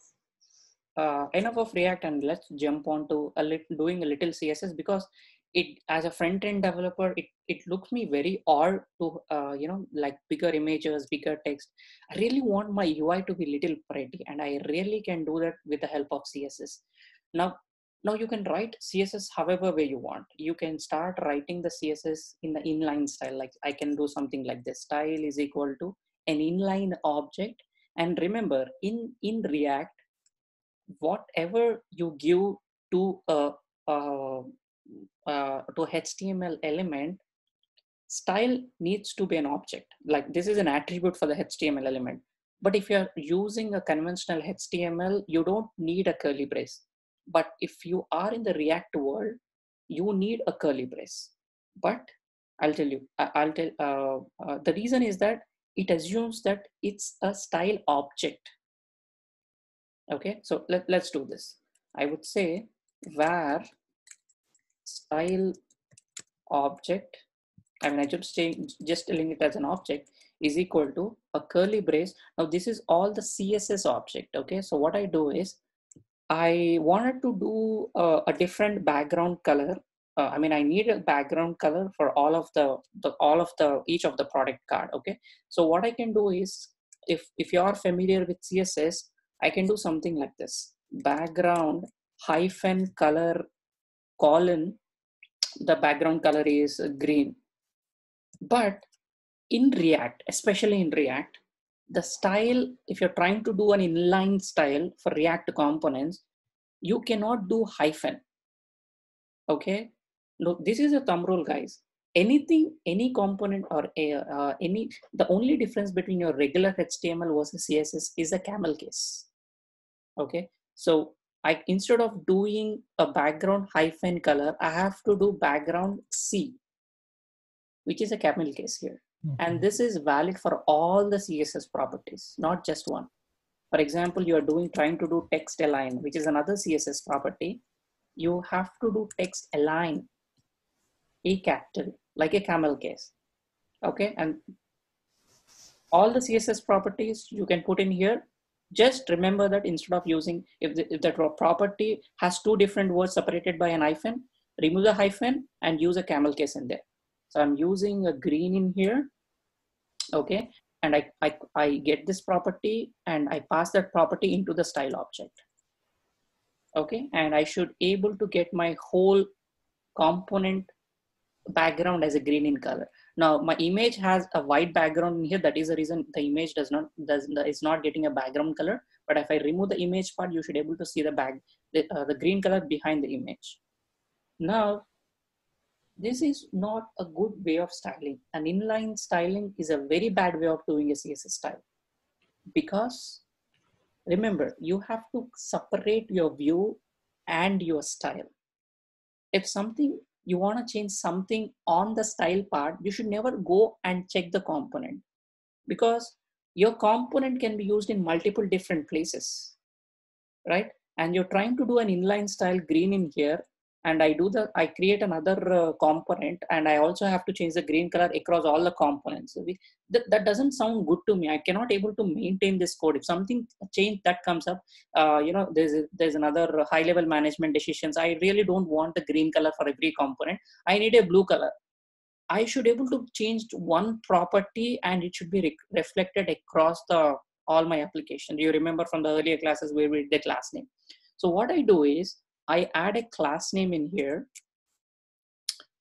uh, enough of React and let's jump on to a little doing a little CSS because it as a front end developer it it looks me very odd to uh, you know like bigger images, bigger text. I really want my UI to be little pretty and I really can do that with the help of CSS. Now, now you can write CSS however way you want. You can start writing the CSS in the inline style. Like I can do something like this. Style is equal to an inline object. And remember in, in React, whatever you give to a, a, uh, to HTML element, style needs to be an object. Like this is an attribute for the HTML element. But if you're using a conventional HTML, you don't need a curly brace. But if you are in the React world, you need a curly brace. But I'll tell you, I'll tell, uh, uh, the reason is that it assumes that it's a style object. Okay, so let, let's do this. I would say var style object I mean, I just just telling it as an object is equal to a curly brace. Now this is all the CSS object. Okay. So what I do is I wanted to do a, a different background color. Uh, I mean, I need a background color for all of the, the, all of the, each of the product card. Okay. So what I can do is if, if you are familiar with CSS, I can do something like this background hyphen color colon the background color is green. But in react especially in react the style if you're trying to do an inline style for react components you cannot do hyphen. Okay? No this is a thumb rule guys. Anything, any component or a, uh, any, the only difference between your regular HTML versus CSS is a camel case. Okay, so I instead of doing a background hyphen color, I have to do background C, which is a camel case here. And this is valid for all the CSS properties, not just one. For example, you are doing trying to do text align, which is another CSS property. You have to do text align, a capital, like a camel case. Okay, and all the CSS properties you can put in here. Just remember that instead of using, if the, if property has two different words separated by an hyphen, remove the hyphen and use a camel case in there. So I'm using a green in here. Okay, and I, I, I get this property and I pass that property into the style object. Okay, and I should able to get my whole component background as a green in color. Now my image has a white background here. That is the reason the image does not does is not getting a background color. But if I remove the image part, you should able to see the back the, uh, the green color behind the image. Now this is not a good way of styling. An inline styling is a very bad way of doing a CSS style because remember, you have to separate your view and your style. If something you want to change something on the style part, you should never go and check the component because your component can be used in multiple different places, right? And you're trying to do an inline style green in here and I do the, I create another uh, component and I also have to change the green color across all the components. So we, that, doesn't sound good to me. I cannot able to maintain this code. If something change that comes up, uh, you know, there's, there's another high level management decisions. I really don't want the green color for every component. I need a blue color. I should able to change one property and it should be re reflected across the all my application. Do you remember from the earlier classes where we did the class name? So what I do is I add a class name in here.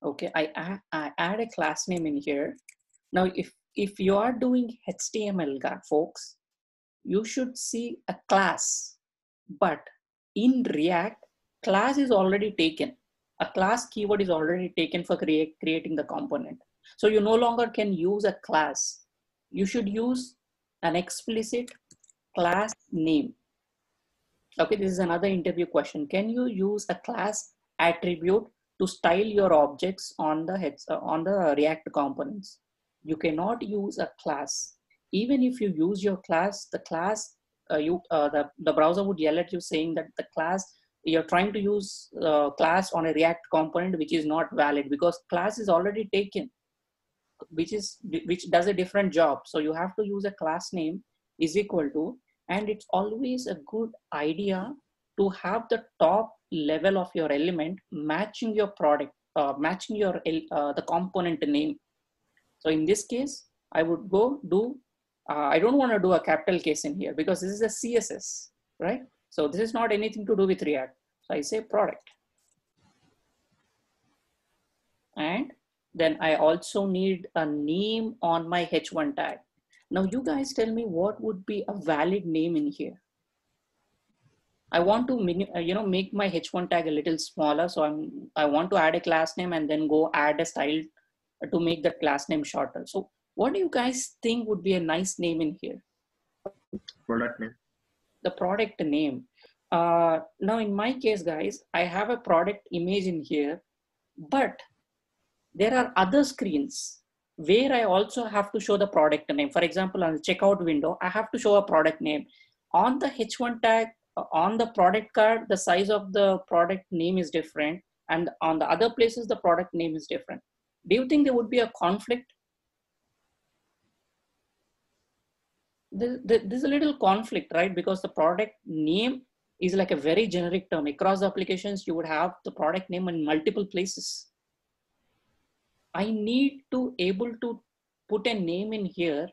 Okay, I add, I add a class name in here. Now, if, if you are doing HTML, folks, you should see a class, but in React, class is already taken. A class keyword is already taken for create, creating the component. So you no longer can use a class. You should use an explicit class name okay this is another interview question. Can you use a class attribute to style your objects on the heads uh, on the react components? You cannot use a class. Even if you use your class the class uh, you uh, the, the browser would yell at you saying that the class you're trying to use uh, class on a react component which is not valid because class is already taken which is which does a different job. So you have to use a class name is equal to and it's always a good idea to have the top level of your element matching your product uh, matching your uh, the component name. So in this case i would go do uh, i don't want to do a capital case in here because this is a css right? So this is not anything to do with react. So i say product. And then i also need a name on my h1 tag now you guys tell me what would be a valid name in here. I want to uh, you know make my h1 tag a little smaller. So I'm I want to add a class name and then go add a style to make the class name shorter. So what do you guys think would be a nice name in here? Product name. The product name. Uh, now in my case, guys, I have a product image in here, but there are other screens where I also have to show the product name. For example, on the checkout window, I have to show a product name. On the H1 tag, uh, on the product card, the size of the product name is different. And on the other places, the product name is different. Do you think there would be a conflict? There's a little conflict, right? Because the product name is like a very generic term. Across the applications, you would have the product name in multiple places I need to able to put a name in here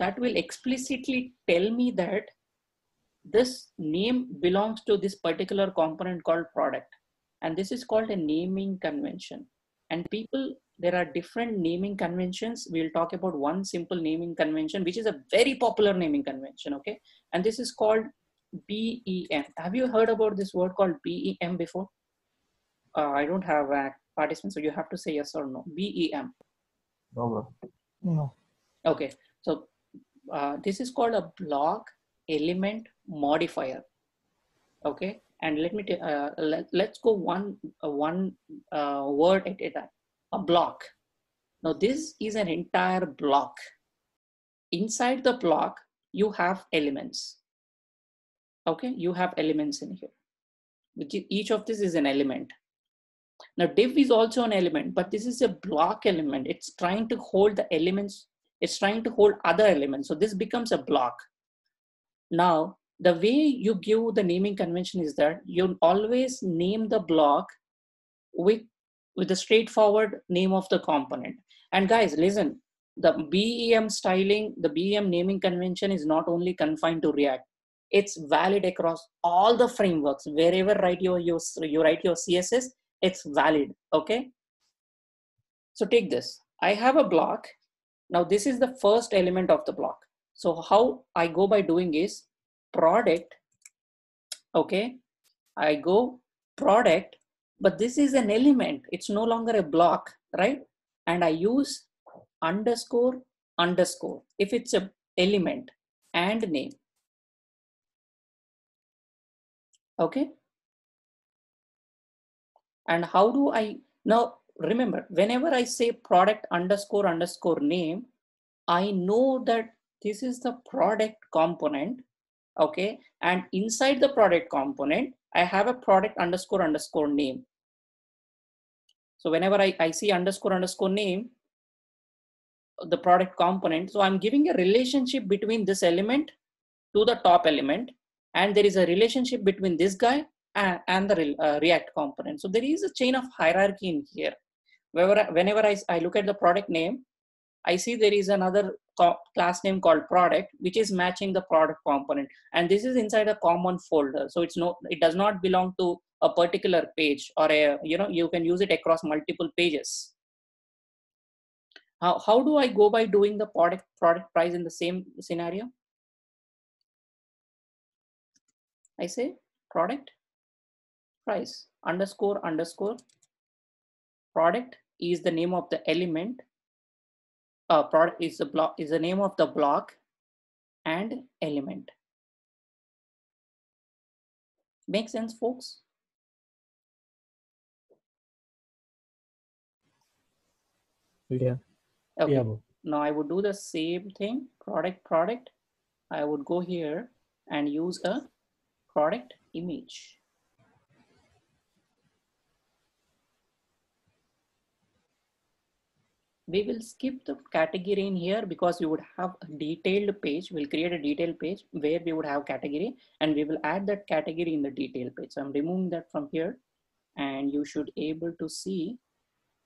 that will explicitly tell me that this name belongs to this particular component called product. And this is called a naming convention. And people, there are different naming conventions. We'll talk about one simple naming convention, which is a very popular naming convention, okay? And this is called BEM. Have you heard about this word called BEM before? Uh, I don't have participants so you have to say yes or no. Bem No. No. okay so uh, this is called a block element modifier. Okay and let me t- uh, let, let's go one uh, one uh, word at a time. A block. Now this is an entire block. Inside the block you have elements. Okay you have elements in here. Which each of this is an element now div is also an element but this is a block element. It's trying to hold the elements it's trying to hold other elements. So this becomes a block. Now the way you give the naming convention is that you always name the block with with the straightforward name of the component. And guys listen the bem styling the bem naming convention is not only confined to react. It's valid across all the frameworks. Wherever write your, your you write your css it's valid okay? So take this. I have a block. Now this is the first element of the block. So how i go by doing is product okay? I go product but this is an element. It's no longer a block right? And i use underscore underscore if it's a element and name. Okay and how do i now remember whenever i say product underscore underscore name i know that this is the product component okay? And inside the product component i have a product underscore underscore name. So whenever i, I see underscore underscore name the product component so i'm giving a relationship between this element to the top element and there is a relationship between this guy and, and the uh, react component. So there is a chain of hierarchy in here. Whenever, whenever I, I look at the product name i see there is another class name called product which is matching the product component. And this is inside a common folder. So it's no it does not belong to a particular page or a you know you can use it across multiple pages. How, how do i go by doing the product product price in the same scenario? I say product price underscore underscore. Product is the name of the element. Uh, product is the block is the name of the block and element. Make sense folks? Yeah. okay. Yeah, now i would do the same thing. Product product. I would go here and use a product image we will skip the category in here because we would have a detailed page. We'll create a detailed page where we would have category and we will add that category in the detail page. So i'm removing that from here and you should able to see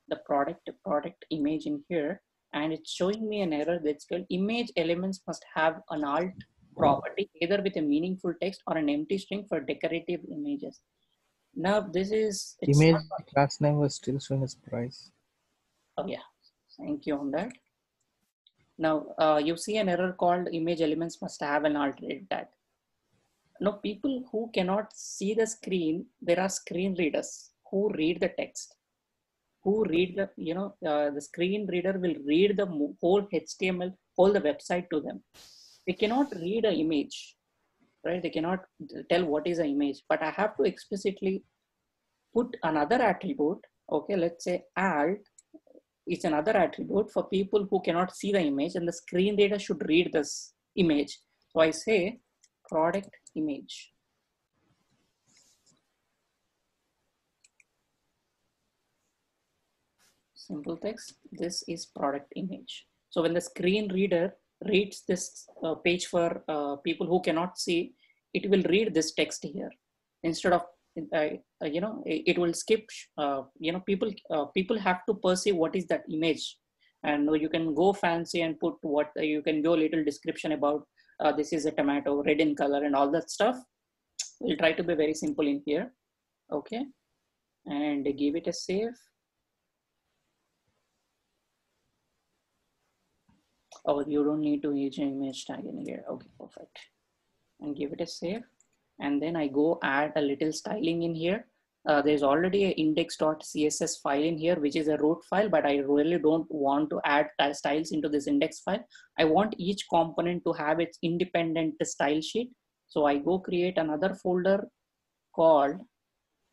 the product product image in here. And it's showing me an error. That's called image elements must have an alt property either with a meaningful text or an empty string for decorative images. Now this is Image class name was still showing as price. oh yeah thank you on that now uh, you see an error called image elements must have an alternate tag now people who cannot see the screen there are screen readers who read the text. Who read the you know uh, the screen reader will read the whole html whole the website to them. They cannot read an image right? They cannot tell what is an image. But i have to explicitly put another attribute okay? Let's say alt is another attribute for people who cannot see the image and the screen reader should read this image. So i say product image. Simple text this is product image. So when the screen reader reads this uh, page for uh, people who cannot see it will read this text here. Instead of you know it, it will skip uh, you know people uh, people have to perceive what is that image. And you can go fancy and put what you can go little description about uh, this is a tomato red in color and all that stuff. We'll try to be very simple in here. Okay. And give it a save. Oh you don't need to use image tag in here. Okay perfect. And give it a save and then i go add a little styling in here uh, there's already an index.css file in here, which is a root file, but I really don't want to add styles into this index file. I want each component to have its independent style sheet. So I go create another folder called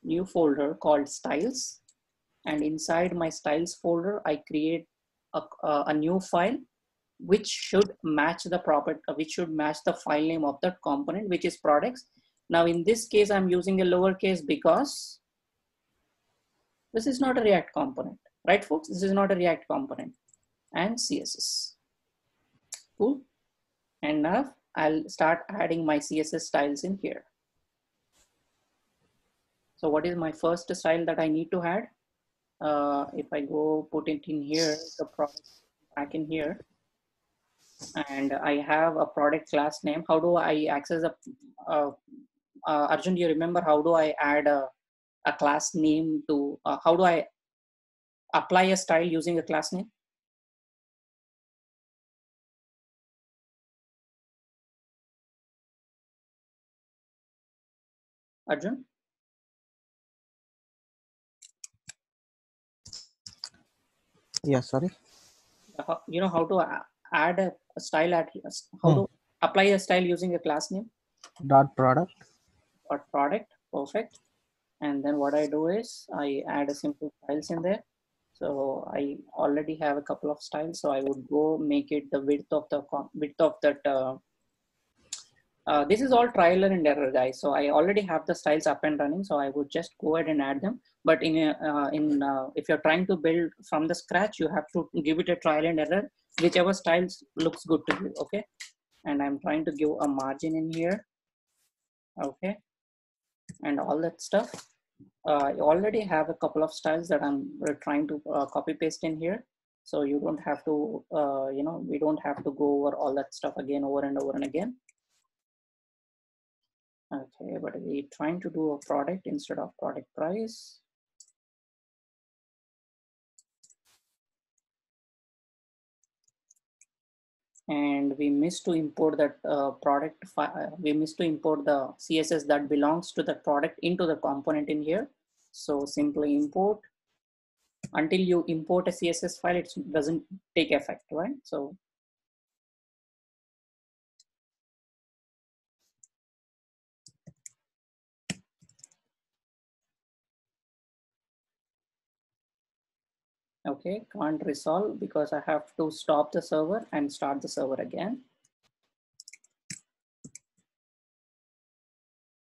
new folder called styles. And inside my styles folder, I create a, a, a new file which should match the property, which should match the file name of that component, which is products. Now in this case, I'm using a lowercase because this is not a React component, right folks? This is not a React component and CSS. Cool. And now I'll start adding my CSS styles in here. So what is my first style that I need to add? Uh, if I go put it in here, the product back in here, and I have a product class name. How do I access a, uh, uh, Arjun, do you remember how do I add a, a class name to, uh, how do I apply a style using a class name? Arjun? Yeah, sorry. You know how to add a, a style at, how to apply a style using a class name? Dot product. Product perfect. And then what i do is i add a simple styles in there. So i already have a couple of styles so i would go make it the width of the width of that uh, uh, this is all trial and error guys. So i already have the styles up and running so i would just go ahead and add them. But in uh, in uh, if you're trying to build from the scratch you have to give it a trial and error whichever styles looks good to you okay? And i'm trying to give a margin in here okay and all that stuff. Uh, I already have a couple of styles that I'm trying to uh, copy paste in here. So you don't have to, uh, you know, we don't have to go over all that stuff again, over and over and again. Okay, but we're trying to do a product instead of product price. And we missed to import that uh, product uh, we missed to import the css that belongs to the product into the component in here. So simply import. Until you import a css file it doesn't take effect right? So okay can't resolve because i have to stop the server and start the server again.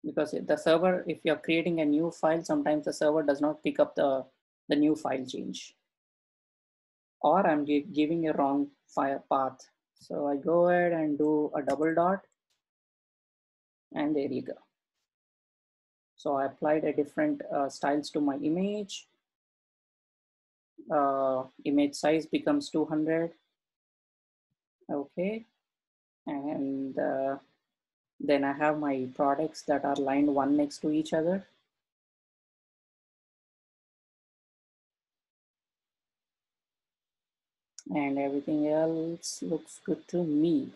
Because the server if you're creating a new file sometimes the server does not pick up the the new file change. Or i'm gi- giving a wrong file path. So i go ahead and do a double dot and there you go. So i applied a different uh, styles to my image uh, image size becomes 200 okay. And uh, then I have my products that are lined one next to each other. And everything else looks good to me